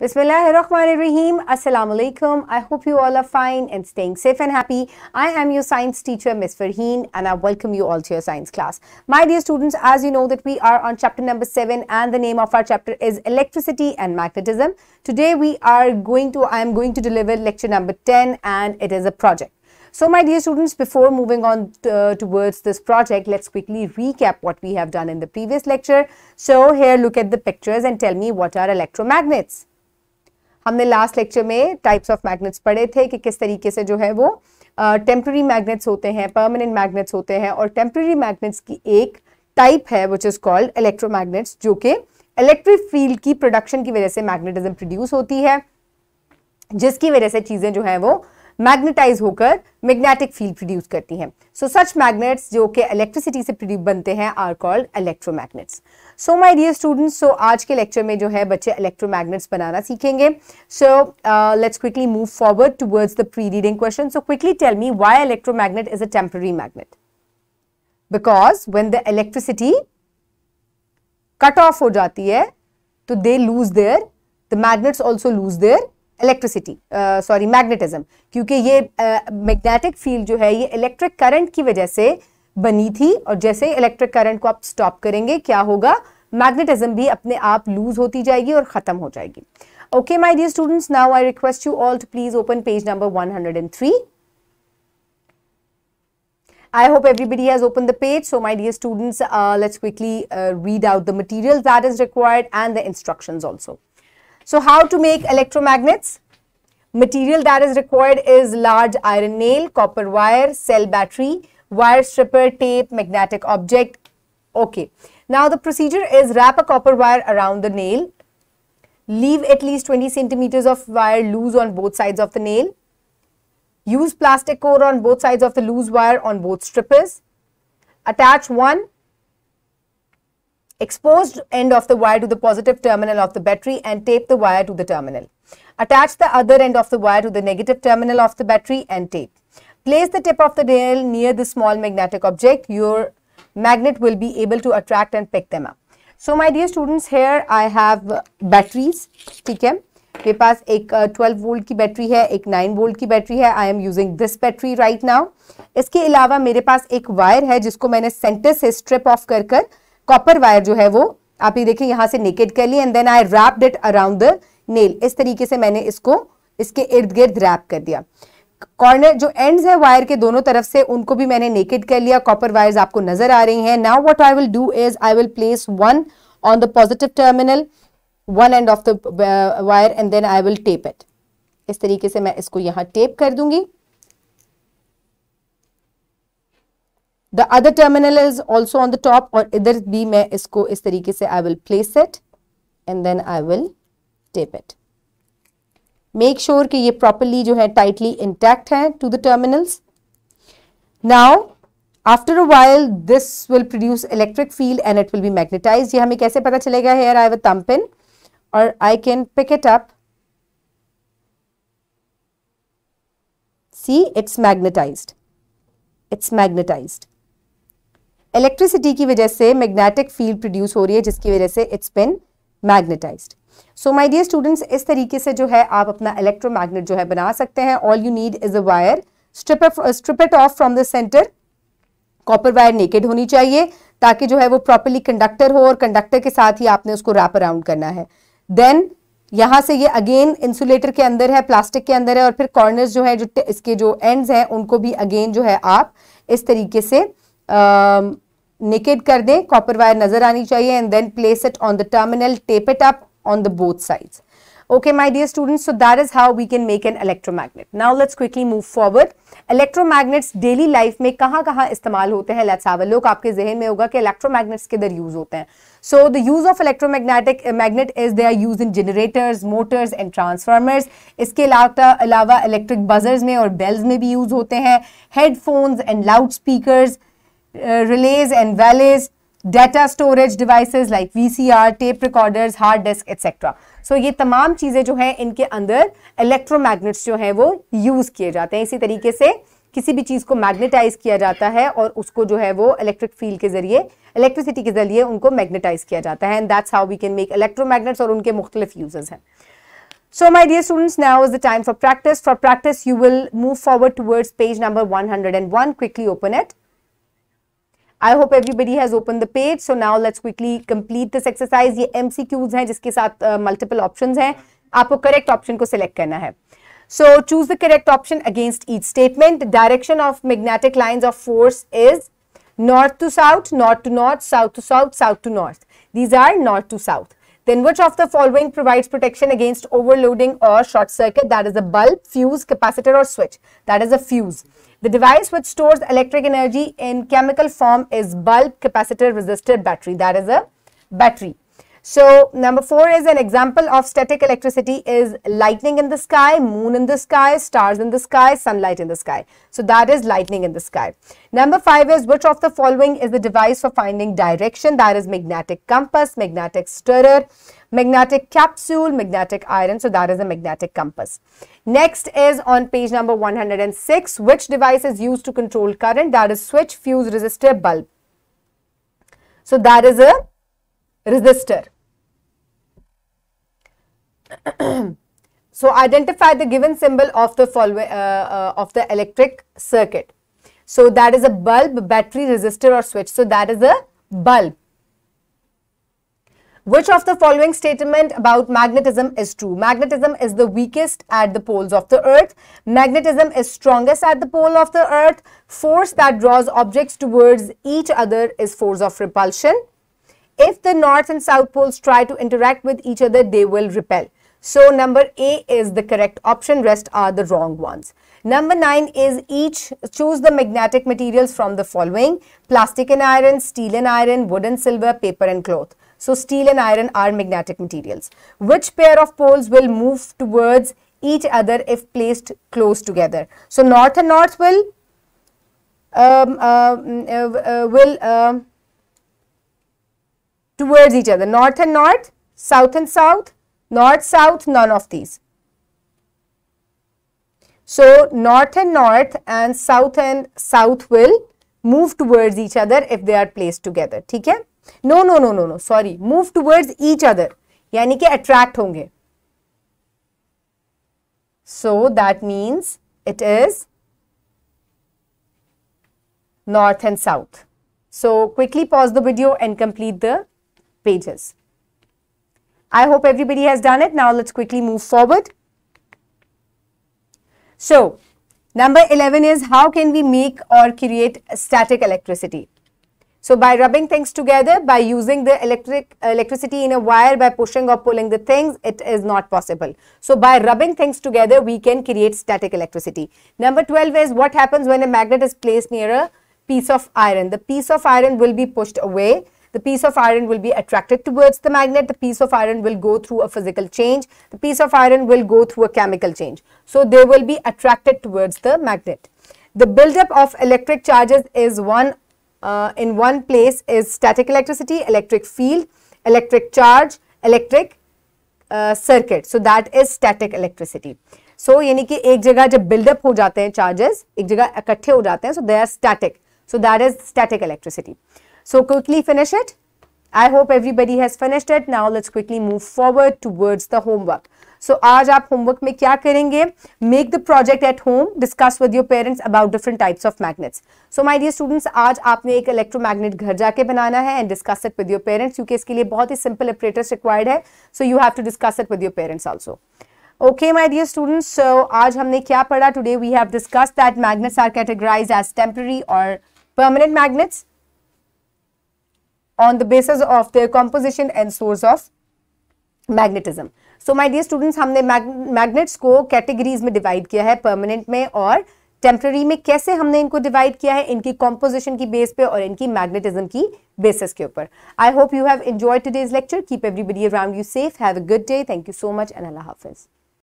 Bismillahirrahmanirrahim. Assalamu alaikum. I hope you all are fine and staying safe and happy. I am your science teacher, Miss Farheen, and I welcome you all to your science class. My dear students, as you know that we are on chapter number 7 and the name of our chapter is electricity and magnetism. Today we are going to, I am going to deliver lecture number 10 and it is a project. So my dear students, before moving on uh, towards this project, let's quickly recap what we have done in the previous lecture. So here look at the pictures and tell me what are electromagnets. हमने last lecture में types of magnets पढ़े थे कि किस तरीके से जो है वो टेम्प्रेरी uh, मैग्नेट्स होते हैं परमानेंट मैग्नेट्स होते हैं और टेम्प्रेरी मैग्नेट्स की एक टाइप है विच इज़ कॉल्ड इलेक्ट्रोमैग्नेट्स जो कि इलेक्ट्रिक फ़ील्ड की प्रोडक्शन की वजह से मैग्नेटिज्म प्रोड्यूस होती है जिसकी वजह से चीज़ें जो है वो मैग्नेटाइज होकर मैग्नेटिक फ़ील्ड प्रोड्यूस करती हैं। सो सच मैग्नेट्स जो कि इलेक्ट्रिसिटी से प्रोड्यूस बनते हैं are called electromagnets so my dear students so आज के लेक्चर में जो है बच्चे इलेक्ट्रोमैग्नेट्स बनाना सीखेंगे। So let's quickly move forward towards the pre reading question so quickly tell me why electromagnet is a temporary magnet because when the electricity cut off हो जाती है तो they lose their the magnets also lose their electricity sorry magnetism क्योंकि ये magnetic uh, field जो है ये electric current की वजह से बनी थी और जैसे इलेक्ट्रिक करंट को आप स्टॉप करेंगे क्या होगा मैग्नेटिज्म भी अपने आप लूज होती जाएगी और खत्म हो जाएगी okay my dear students now I request you all to please open page number 103 I hope everybody has opened the page. So my dear students, uh, let's quickly uh, read out the materials that is required and the instructions also. So how to make electromagnets? Material that is required is large iron nail, copper wire, cell battery, wire stripper, tape, magnetic object. Okay. Now the procedure is wrap a copper wire around the nail. Leave at least 20 centimeters of wire loose on both sides of the nail. Use plastic core on both sides of the loose wire on both strippers. Attach one exposed end of the wire to the positive terminal of the battery and tape the wire to the terminal. Attach the other end of the wire to the negative terminal of the battery and tape. Place the tip of the nail near the small magnetic object. Your magnet will be able to attract and pick them up. So my dear students, here I have batteries. ठीक है मेरे पास एक 12 volt की battery है एक 9 volt की battery है I am using this battery right now इसके अलावा मेरे पास एक वायर है जिसको मैंने सेंटर से स्ट्रिप ऑफ कर कर कॉपर वायर जो है वो, आप ये देखिए यहाँ से नेकेड कर ली and then I wrapped it around the nail इस तरीके से मैंने इसको, इसके इर्द गिर्द रैप कर दिया। कॉर्नर जो एंड्स है वायर के दोनों तरफ़ से, उनको भी मैंने नेकेड कर लिया। कॉपर वायर्स आपको नज़र आ रही हैं। Now what I will do is I will place one on the positive terminal one end of the wire and then I will tape it इस तरीके से मैं इसको यहाँ टेप कर दूँगी। The other terminal is also on the top और इधर भी मैं इसको इस तरीके से I will place it and then I will tape it make sure कि ये प्रॉपरली जो है टाइटली इंटैक्ट है to the terminals now after a while this will produce electric field and it will be magnetize ये हमें कैसे पता चलेगा here I have a thumb pin और I can pick it up see, it's magnetized. It's magnetized. Electricity की वजह से magnetic field produce हो रही है, जिसकी वजह से it's been magnetized so my dear students इस तरीके से जो है आप अपना इलेक्ट्रोमैग्नेट जो है बना सकते हैं। All you need is a wire strip strip it off from the center copper wire naked होनी चाहिए, ताकि जो है वो प्रॉपरली कंडक्टर हो और कंडक्टर के साथ ही आपने उसको रैप अराउंड करना है। देन यहाँ से ये अगेन इंसुलेटर के अंदर है प्लास्टिक के अंदर है, और फिर कॉर्नर्स जो है, जो इसके जो एंड्स हैं, उनको भी अगेन जो है आप इस तरीके से नेकेड कर दें कॉपर वायर नज़र आनी चाहिए and then place it on the terminal tape it up on the both sides okay my dear students so that is how we can make an electromagnet now let's quickly move forward electromagnets daily life में कहाँ कहाँ इस्तेमाल होते हैं? Let's have a आपके जहन में होगा कि इलेक्ट्रो मैगनेट्स के अंदर यूज़ होते हैं. So the use of electromagnetic magnet is they are use in generators motors and transformers इसके अलावा इलेक्ट्रिक बजर्स में और बेल्स में भी यूज़ होते हैं. Headphones and loud speakers Uh, relays and valleys data storage devices like vcr tape recorders hard disk etc so so, ये तमाम चीज़ें जो हैं इनके अंदर इलेक्ट्रोमैग्नेट्स जो हैं वो यूज़ किए जाते हैं। इसी तरीके से किसी भी चीज़ को मैग्नेटाइज किया जाता है और उसको जो है वो इलेक्ट्रिक फ़ील्ड के ज़रिए इलेक्ट्रिसिटी के ज़रिए उनको मैग्नेटाइज किया जाता है। And that's how we can make electromagnets और उनके मुख्तलिफ़ यूजेस हैं। So my dear students now is the time for practice for practice you will move forward towards page number one quickly open at I hope everybody has open the page so now let's quickly complete this exercise ये MCQs हैं जिसके साथ multiple uh, options हैं। आपको correct option को select करना है। So choose the correct option against each statement direction of magnetic lines of force is north to south north to north south to south south to north these are north to south Then which of the following provides protection against overloading or short circuit that is a bulb fuse capacitor और switch that is a fuse. The device which stores electric energy in chemical form is bulb, capacitor, resistor, battery. That is a battery. So number four is an example of static electricity is lightning in the sky, moon in the sky, stars in the sky, sunlight in the sky. So that is lightning in the sky. Number five is which of the following is the device for finding direction? That is magnetic compass, magnetic stirrer, magnetic capsule, magnetic iron. So that is a magnetic compass. Next is on page number 106. Which device is used to control current? That is switch, fuse, resistor, bulb. So that is a resistor. so identify the given symbol of the following uh, uh, of the electric circuit. So that is a bulb, battery, resistor or switch. So that is a bulb. Which of the following statement about magnetism is true? Magnetism is the weakest at the poles of the earth. Magnetism is strongest at the pole of the earth. Force that draws objects towards each other is force of repulsion. If the north and south poles try to interact with each other, they will repel. So number A is the correct option, rest are the wrong ones. Number 9 is each choose the magnetic materials from the following plastic and iron, steel and iron, wood and silver, paper and cloth. So steel and iron are magnetic materials. Which pair of poles will move towards each other if placed close together? So north and north will um, uh, uh, uh, will um, towards each other. North and north, south and south, north, south, none of these. So, north and north and south and south will move towards each other if they are placed together. ठीक है? No, no, no, no, no, sorry. Move towards each other. यानी कि attract होंगे. So, that means it is north and south. So, quickly pause the video and complete the pages. I hope everybody has done it. Now let's quickly move forward. So, number 11 is how can we make or create static electricity? So, by rubbing things together, by using the electric electricity in a wire, by pushing or pulling the things, it is not possible. So, by rubbing things together, we can create static electricity. Number 12 is what happens when a magnet is placed near a piece of iron. The piece of iron will be pushed away the piece of iron will be attracted towards the magnet. The piece of iron will go through a physical change. The piece of iron will go through a chemical change. So, they will be attracted towards the magnet. The buildup of electric charges is one uh, in one place is static electricity, electric field, electric charge, electric uh, circuit. So, that is static electricity. So, यानी कि एक जगह जब buildup हो जाते हैं charges, एक जगह इकट्ठे हो जाते हैं, so they are static. So, that is static electricity. So quickly finish it. I hope everybody has finished it. Now let's quickly move forward towards the homework. So आज आप homework में क्या करेंगे? Make the project at home. Discuss with your parents about different types of magnets. So my dear students, आज आपने एक electromagnet घर जाके बनाना है and discuss it with your parents क्योंकि इसके लिए बहुत ही simple apparatus required है. So you have to discuss it with your parents also. Okay, my dear students. So आज हमने क्या पढ़ा? Today we have discussed that magnets are categorized as temporary or permanent magnets On the basis of their composition and source of magnetism. So, my dear students, हमने magnets को categories में divide किया है, permanent में और temporary में। कैसे हमने इनको डिवाइड किया है? इनकी कॉम्पोजिशन की बेस पे और इनकी मैग्नेटिज्म की बेसिस के ऊपर। I hope you have enjoyed today's lecture keep everybody around you safe have a good day thank you so much and अल्लाह हाफिज़